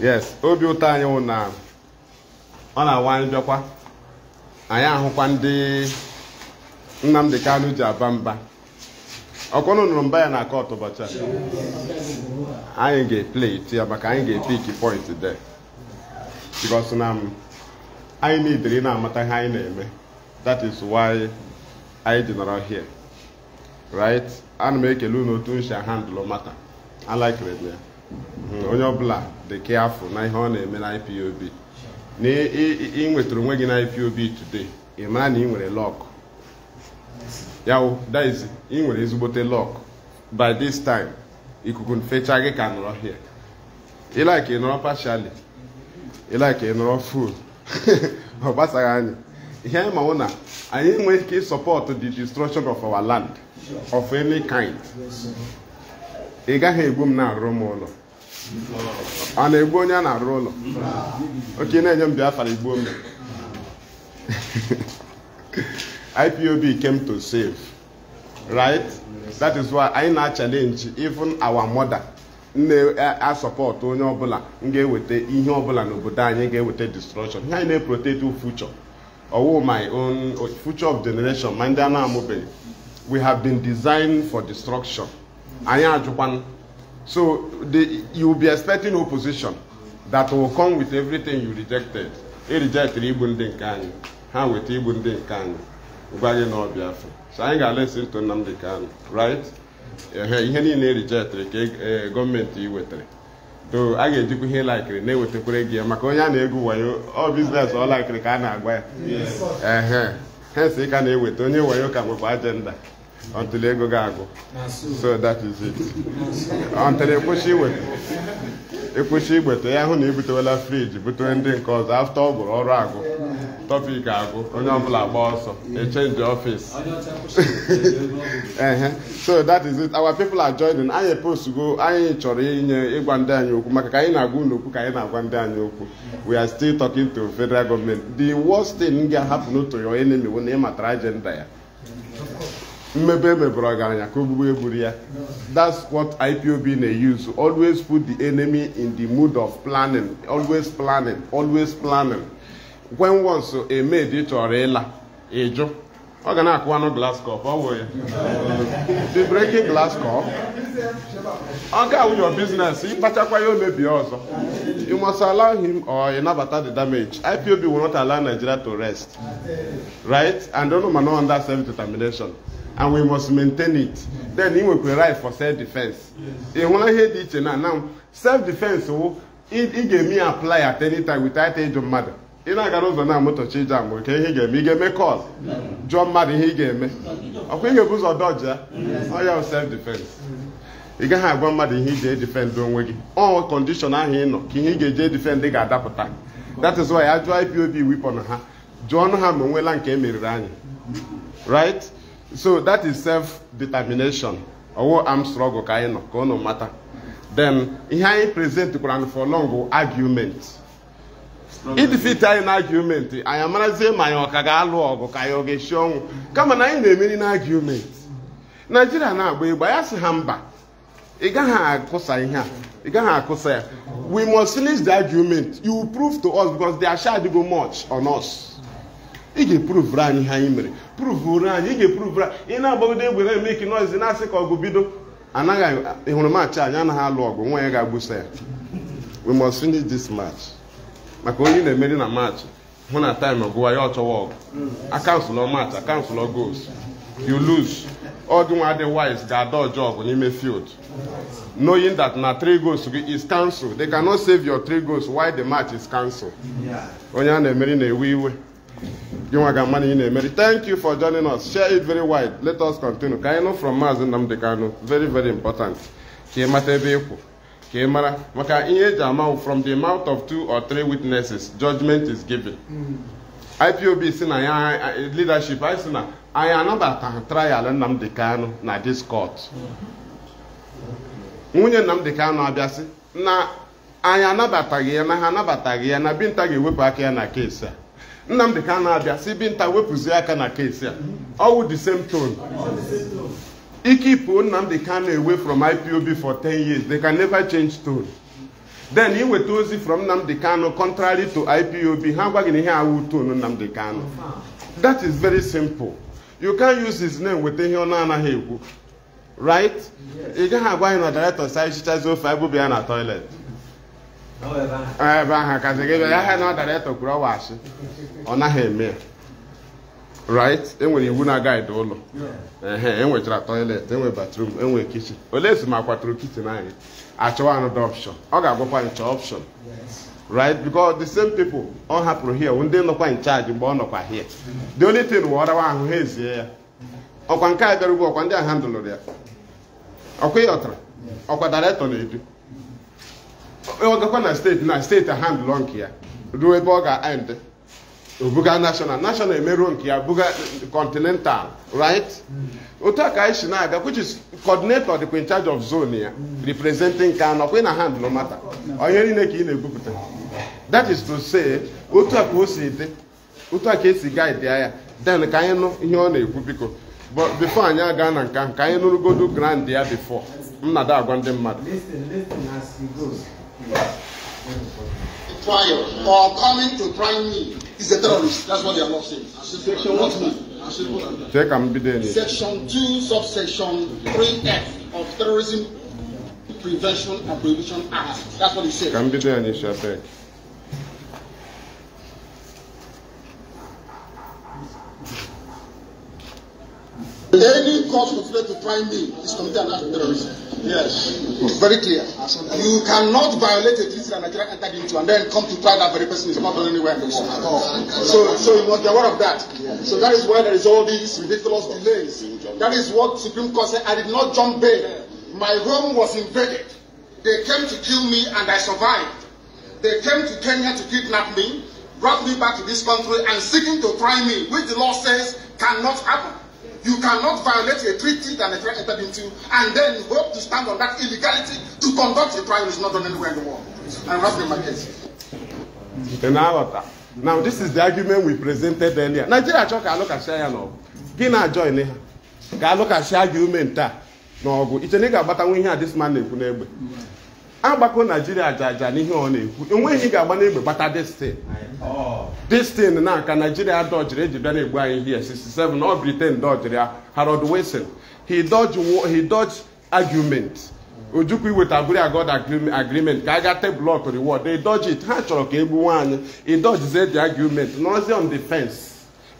yes obi ụtọ anyị wụ na ọ na-awa anyị bịakwa. Anyị ahụkwa ndị Nnamdi Kanu ji aba mba. Ọkwanụ nụrụ mba ya na kọt ụbọchị a. Anyị ga-eplay it ya maka anyị ga-epik point there. Because na m anyị nidiri na-amata ihe anyị na-eme. That is why anyị ji nọrọ here. Right? Ana m ekele unu otu nshi handle mata alikere m ya onye ọbụla dị careful na ihe ọ na-eme na IPOB na ị- nwetara onwe gị na IPOB today ị mara na ị nwere lock ya wụ daizi ị nwere ezigbote lock by this time ikuku fecha gị ka nọrọ here. Ị like ị nọrọ partially. Ị like ị nọrọ full. Ọ gbasaghị anyị. Ihe anyị manwụ na anyị enweghị ike support the destruction of our land of any kind. Ị gaghị egbu m na-arụrụ m ụlọ. Ọ na-egbu onye a na-arụ ụlọ? Oke na-enye m biafra igbuo m. IPOB came to save right? That is why anyị na-challenge even our mother. Na-asọpọt onye ọbụla m ga-eweta ihe ọbụla n'obodo anyị ga-eweta destruction. Ihe anyị na-eprotect future. Ọwụ my own future of generation ma ndị a na-amụbeghị. We have been designed for destruction. Anyị ajụkwanụ. So the, you will be expecting opposition that will come with everything you rejected. E rejectịrị igbu ndị nke anyị. Ha weta igbu ndị nke anyị. Gwa gị na ọbịa afọ so anyị ga-alesi to Nnamdi Kanu right? Ihe niile e rejectịrị ka e- gọọmenti i wetara. To a ga-ejikwa ihe laikiri na-ewetakwere gị ya maka onye a na-egu wayo ọ biznes ọ laikiri ka a na-agwa ya. Ehe. Hens ị ka na-eweta onye wayo ka nwekwa ajenda until ego ga-agụ so that is it. Until ekwesị igbeta ya hụ na ebutewela friji butewe ndị nke ọzọ. Afta ọ gụrụ ọrụ agụ tọpik agụ onye ọbụla agba ọsọ echenji ehe. So that is it. Our people are joining. Anyị postugo anyị chọrọ inye ịgwa ndị anyị okwu maka ka anyị na-agwa unu okwu ka anyị na-agwa ndị anyị okwu. We are still talking to federal government. The worst thing ga-ahapụ n'otu your enemy wụ na ị matara agenda ya. Ọgaranya ka egburu ya that's what ipob na-use. Always put the enemy in the mood of planning. Always planning. Always planning. When once a maid chọrọ ịla ịjụ ọ ga na-akụwanụ glass cup ọ wụ ya. The breaking glass cup. Ọ ga-awụ your business ịkpachakwa ya omebie ọzọ. You must allow him or ịnabata the damage. Ipob will not allow nigeria to rest. Right? And don't man under self determination and we must maintain it. Then ị nwekwara right for self defense ị hụla ihe dị iche na now self defense wụ ị ị ga-eme ya apply at any time without ịjụ mmadụ ị na-agara ụzọ na motochi ije amụ ka ihe ị ga-eme ị ga-eme call. Jụọ mmadụ ihe ị ga-eme ọkwa ị ga-ebu ụzọ dọji ya ọ ya self defense ị gaghị agwa mmadụ ihe iji edifend onwe gị ọ kọndishọn ahụ ị nọ ka ihe ị ga-eji edifend ga-adapụta that is why ajụọ ipob wipọn ha jụọ ọnụ ha ma onwela nke emeriri anyị right? So that is self determination ọwụ am struggle ka anyị nọ ka unu mata. Then ihe anyị present kwara for long argument. Idefit anyị na argument anyị amarazie ma anyị ọ ka ga-alụ ọgụ ka anyị ọ ga-esi ọnwụ. Kama na anyị na-emeri na argument. Naijiria na-agba egbe ya sị ha mba ị gaghị akụsa ihe a ị gaghị akụsa ya. We must finish the argument. You prove to us because they are sure go much on us. Ị ga-epruvuru anyị ihe anyị mere. Pruvuru anyị ị ga-epruvuru anyị. Ị na-agbagide egbe na-eme ike noizi na-asị ka ọgụ bido. Anaghị ịhụrụ maachị anyị anaghị alụ ọgụ nwa ya ga-agbusa ya. We must finish this match maka onye na-emeri na maachị hụ na time ọgụwa ya ọchọwa ọgụ. Akansụlọ match akansụlọ goals you lose. Ọ gị nwa dị wise ga-adọjọ ọgụ n'ime field. Knowing that na three goals gị is cancelled. They cannot save your three goals while the match is cancelled. Onye a na-emeri na-ewe iwe. Gị nwa ga-ama na ị na-emeri thank you for joining us. Share it very wide. Let us continue. Ka anyị nụ from Maazị Nnamdi Kanu? Very very important. Ka ị mata ebe ịkwụ ka ị mara. Maka ihe eji ama from the mouth of two or three witnesses judgment is given. IPOB si na ya leadership anyị si na anyị anabataghị trial Nnamdi Kanu na this court. Nwunye Nnamdi Kanu abịasị na anyị anabataghị ya na ha anabataghị ya na Binta ga-ewepụ aka ya na keesi a. Nnamdi Kanu abịa si Binta wepụzie aka na keesi a. Ọwụ the same tone. Ikipu Nnamdi Kanu away from IPOB for 10 years. They can never change tone. Then iweta ozi from Nnamdi Kanu contrary to IPOB ha gwa gị na ihe awụ tone Nnamdi Kanu that is very simple. You can't use his name weta ihe ọ na-anaghị ekwu. Right? Ị gaghị agwa anyị na director sa ichichazi ofe ya na toilet. Ebe ahụ. Kazi gị bịa. Ya ha na director kwuru ọwa asị ọ naghị eme ya. Right? Enwere iwu na gaịdị ụlọ. Ehe enwechara toilet enwe bathroom enwe kichin olee si ma kwaturu kichin anyị? Achọwa another option. Ọ ga-agwakwa nche option. Right? Because the same people ọ hapụrụ here ndị nọkwa in charge mgbe ọ nọkwa here. The only thing wụ ọrawa ahụ ha ezie ya. Ọkwa nke a bịara ugbu ọkwa ndị a handụlụrụ ya. Ọkwa ị ghọtara. Ọkwa director na-edu ọ gakwa na steeti na steeti handụlọ nke ya. Ruo ebe ọ ga-end obuga national. National emeruo nke ya buga continental right? Otu a ka anyị si na-aga which is coordinator dịkwa in charge of zone ya representing ka nọkwa ị na handle mata. Onye niile ka ị na-ebupụta that is to say otu a ka o si dị otu a ka esi guide ya then ka anyị nụ ihe ọ na-ekwu biko. But before anyị aga na nke ahụ ka anyị nụrụgodu grand ya before. M na-ada agwa ndị mmadụ. Listen, listen as he goes. trial or coming to try me is a terrorist. That's what they are not saying. Section what me? chee ka m bido enyi Section 2, subsection 3F of Terrorism Prevention and Prohibition Act. That's what it ka says. m bido enyi shapek Any cause considered to try me is committed an act of terrorism. Yes. It's very clear. You cannot violate a treaty that Nigeria entered into and then come to try that very person is not done anywhere in the world at all. So, so you must be aware of that. So that is why there is all these ridiculous delays. That is what Supreme Court said. I did not jump bail. My home was invaded. They came to kill me and I survived. They came to Kenya to kidnap me, brought me back to this country and seeking to try me, which the law says cannot happen. You cannot violate a treaty that Nigeria entered into and then hope to stand on that illegality to conduct a trial is not done anywhere in the world. I'm resting my case. Na-aghọta now this is the argument we presented earlier. Nigeria chọ ka alụkasịa ya n'ọgụ. Gị na-ajọin ha ka alụkasịa argument a n'ọgụ. Iche na ị ga-agbatanwu ihe a this man na-ekwu n'egbe agbakọ Nigeria aja aja n'ihe ọ na-ekwu. Enweghị ga-agba n'egbe gbata destin destin na ka Nigeria dọjiri eji bịa na-egbu anyị here 67 ọ Britain dọjiri ya. Harold Wilson he dodge argument. Ojukwu iweta bụrụ god agreement- ka a ga tebụl ọk reward. Dodge it. Ha chọrọ ka egbu nwaanyị dodgezie the argument. Nọrọzie on defense.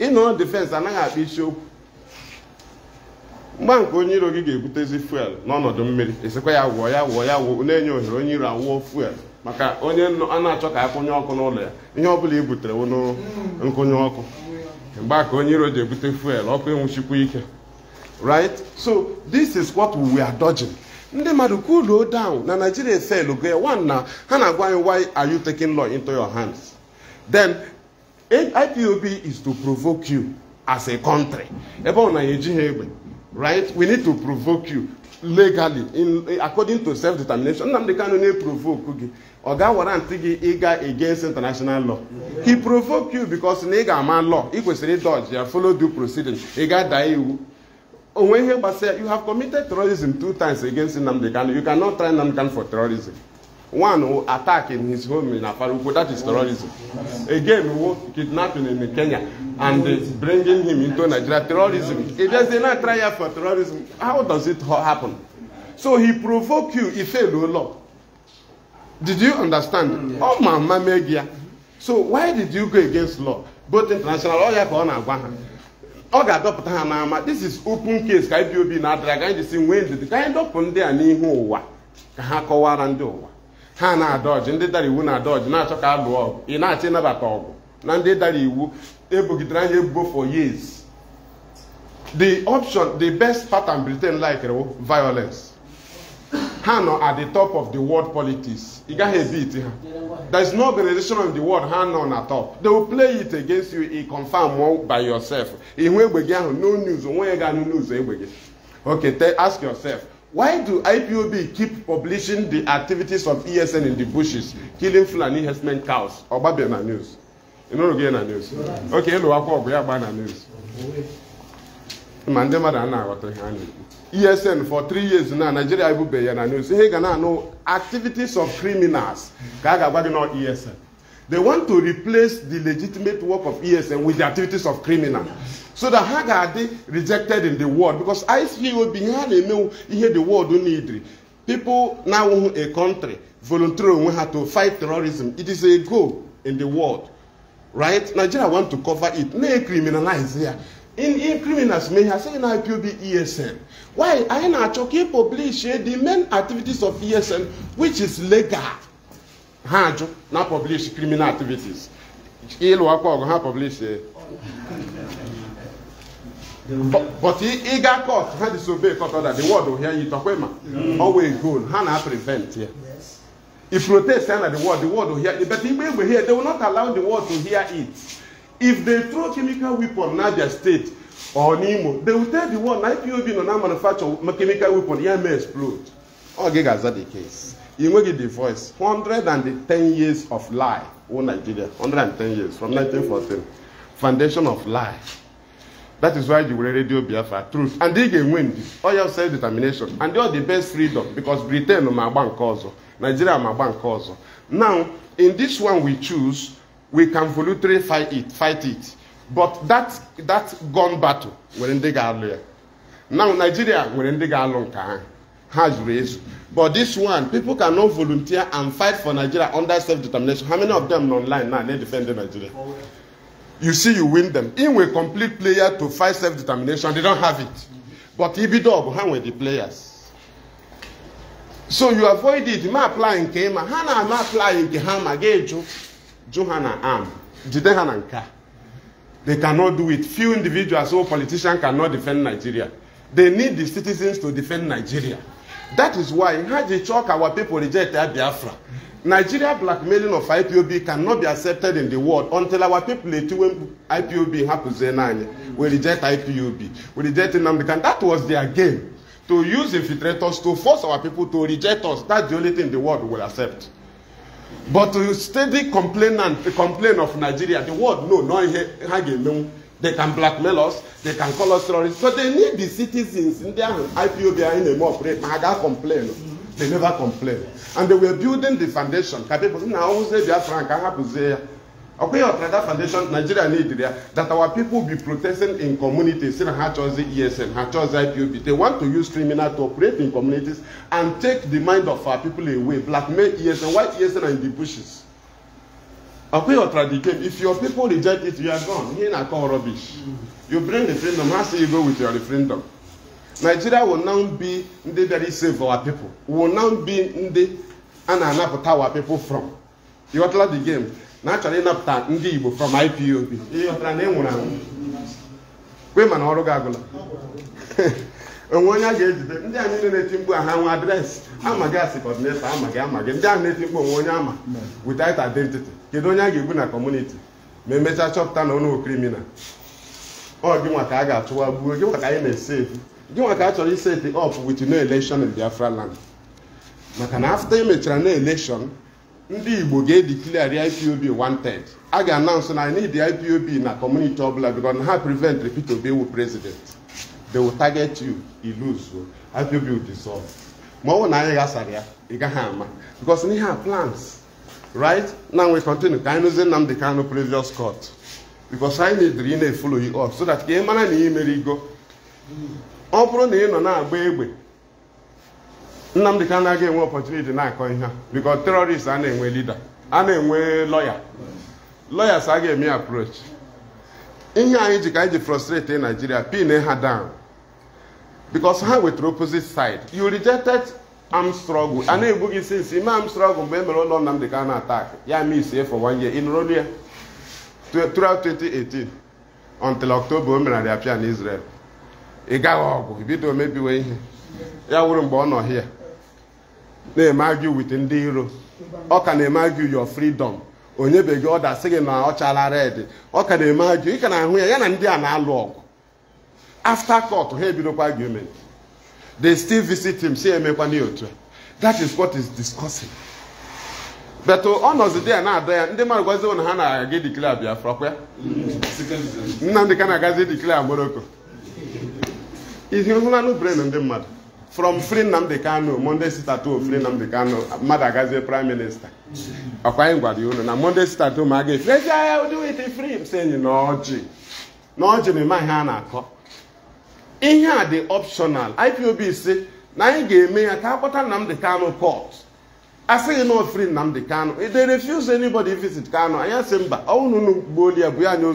Ịnọ on defense anaghị akpa isiokwu. Mgba nke onye iro gị ga-ebutezi fuel n'ọnọdụ mmiri esikwa ya wụọ ya wụọ ya wụọ na-enye ohere onye iro awụọ fuel. Maka onye a na-achọ ka akwụnye ọkụ n'ụlọ ya ihe ọ bụla i butere wụ nkụnye ọkụ. Mgbe ka onye iro ji ebute fuel ọkụ enwuchikwa ike. Right? So this is what we are dodging. Ndị mmadụ cool down. Na nigeria fail go ya. One na ha na-agwa anyị why are you taking law into your hands? Then ipob is to provoke you as a country. Ebe ọ na ya eji ha egbe. Right? We need to provoke you legally in according to self determination nnamdị kanu na-eprovoke gị. Ọ ga-warrant gị ịga against international law? He provoke you because na ị ga-ama law. Ị kwesịrị ịdọji ya follow due proceeding. Ị ga-ada iwu. Onwe ihe gbasara you have committed terrorism two times against Nnamdi Kanu. You cannot try Nnamdi Kanu for terrorism one who attack in his home in Afaruko that is terrorism. Again wo kidnapping in Kenya and bringing him into Nigeria. Terrorism. If there's not try for terrorism how does it happen? So he provoke you he fail o law did you understand? Ọ ma mma mee gị so why did you go against law? Both international ọ ya ka ọ na-agwa ha. Ọ ga-adọpụta ha n'ama this is open case. Ka ipob na-adịra ka anyị jisi nwee ndidi. Ka anyị dọpụ ndị a n'ihu ụwa ka ha kọwara ndị ụwa ha na-adọji ndị dara iwu na-adọji na-achọ ka a lụọ ọgụ. Ị na-achọ ịnabata ọgụ. Na ndị dara iwu ebogidere anya ebubo for years. The option the best pattern britain like violence. Ha nọ at the top of the world politics. Ị gaghị ebit ha. There is no organization in the world ha nọ na top. They will play it against you i confirm more by yourself. Ihu egbe gị ahụ no news. Onwe ya ga-anụ news egbe gị. Okay ask yourself why do ipob keep publishing the activities of esn in the bushes killing fulani herdsmen cows? Ọgbabia na news. Ịnụrụ gị na news? Okay ịlụwakwa ọgụ ya gba na news. Ma ndị mmadụ a na-aghọta ihe a na-ekwu. Esn for three years na naijiria ebubeghị ya na news. Ihe ga na-anụ activities of criminals. Ka a ga-agwa gị na esn they want to replace the legitimate work of esn with the activities of criminal. So that ha ga-adị rejected in the world because ipob ihe ha na-emewu ihe the world needri people na-awụhụ a country volunteer onwe ha to fight terrorism. It is a goal in the world right? Nigeria want to cover it. Na-criminalize ya in in criminals may ha say na ipob esn why na-achọ ka publish eh, the main activities of esn which is legal ha ajụ na publish criminal activities. Ịlụ akwa ọgụ ha publish but but ị ị ga court ha disobey court order the word hear you tọkwe ma always goal ha na prevent ya if protest na the word the word hear but igbe egbe here they will not allow the word to hear it. If they throw chemical weapon na their state or n'imo they will tell the world na ipob nọ na manufacture chemical weapon ya may explode ọ gị ga-aza the case ị nweghị the voice 110 years of lie wụ nigeria 110 years from 1914 foundation of lie. That is why you were radio biafra truth. And ị ga-enwe ndị ọ ya self determination and ọ the best freedom because britain ma agba nke ọzọ nigeria ma agba nke ọzọ now in this one we choose we can voluntarily fight it fight it. But that that gun battle nwere ndị ga-alụ ya now nigeria nwere ndị ga-alụ nke ahụ ha raised. but this one people cannot volunteer and fight for nigeria under self determination how many of them online now na defend nigeria? You see you win them. In a complete player to fight self determination they don't have it. But ibido ha nwere the players? So you avoid it. Ma apply nke ma ha na-ama apply nke ha ma ga-eju jụ ha na jide ha na nka. They cannot do it. Few individuals or politicians cannot defend nigeria. They need the citizens to defend nigeria that is why ji chọọ ka our people reject biafra. Nigeria blackmailing of ipob cannot be accepted in the world until our people mkpu ipob hapụzie n'anya we reject ipob we reject nnamdi kan that was their game to use infiltrators to force our people to reject us. That's the only thing the world will accept. But to steady complain and complain of nigeria the world no no they can blackmail us. They can call us terrorists. But they need the citizens ndị ahụ ipob anyị na-eme operate ma ha ga complain. They never complain. And they were building the foundation. Ka people na ọhụzie biafra nke ha hapụzie ya ọkwa ihe ọtara that foundation nigeria need ya that our people be protesting in communities si na ha chọzi esn ha chọzi ipob they want to use criminal to operate in communities and take the mind of our people away. Blackmail esn why esn are in the bushes ọkwa game if your people reject it you are gone. Ihe na-akọ rubbish. You bring referendum. Ha say you go with your referendum. Nigeria will now be ndị bịara save our people. Will now be ndị a na-anapụta our people from. You ghọtara the game? Na achọrọ ịnapụta ndị igbo from ipob ihe ghọtara na ị nwụrụ anwụ? Kwe mana ọrụ gị agụla. Onwe onye a ga-ejide. Ndị a niile na-eti mkpu aha nwe adreesị. Amaghị asị kọdinetọ amaghị amaghị ndị ahụ na-eti mkpu onwe onye ama. Without identity. Kedu onye a ga-egbu na kọmuniti ma emechaa chọpụta na ọnụ kriminal ọ gị nwa a ga-achụwa gbuo gị nwa anyị na-esefu gị nwa a chọrọ iseti up with no election in biafra land. Maka na after emechara no election ndị igbo ga-edeclare ipob wanted. A ga-announce na need ipob na community ọbụla because na ha prevent repeat obi wu president. They will target you you lose. O ipob will dissolve. Ma ọ bụ na anyị ghasara ya ị gaghị ama. Because n'ihe a plans. Right? Now we continue. Ka anyị nụzie nnamdị kanu previous court. Because anyị need ị na-efolo you up. So that ka ị mara na ị mere igo ọ bụrụ na ị nọ na-agba egbe nnamdị ka anaghị enwe opportunity na-akọ ihe because terrorist a na-enwe leader a na-enwe lawyer. Lawyers a ga-eme approach. Ihe anyị ji ka anyị ji frustrate Nigeria pin ha down. Because ha wetara opposite side. You rejected arm struggle a na-egbu gị since ime arm struggle mgbe e mere ụlọ Nnamdị ka na attack ya misie for one year in throughout 2018 until October o mere apịa na Israel ị gaghị ọgụ ibido mebiwe ihe ya wụrụ mgbe ọ nọ hie na-eme argue with ndị iro ọ ka na-eme argue your freedom onye beghị ọda sị gị na ọ chala red ọ ka na-eme argue ị ka na-ahụ ya ya na ndị a na-alụ ọgụ after court ha ebidokwa argument they still visit him si emekwana ya otu. That is what is discussing. But ọ nọzi dị ya na-adọ ya ndị mmadụ gwaziwo na ha na-aga declare Biafra kwa? Nnamdị ka na-agazi declare Morocco. Ihe hụlanụ brain ndị mmadụ from free Nnamdi Kanu Monday sitato free Nnamdi Kanu mmadụ agazie prime minista ọkwa anyị gwara ya unu na Monday sitato ma a ga-efi ezi agha ụdị wete free si enyi na ọjị. Na ọjị na ịma ihe a na-akọ. Ihe a dị optional. IPOB si na anyị ga-eme ya ka a kpọta Nnamdi Kanu court asịghị na free Nnamdi Kanu. They refuse anybody visit Kanu. Anyị asị mba ọnwụ na unu gbuoli ya bụ ya anya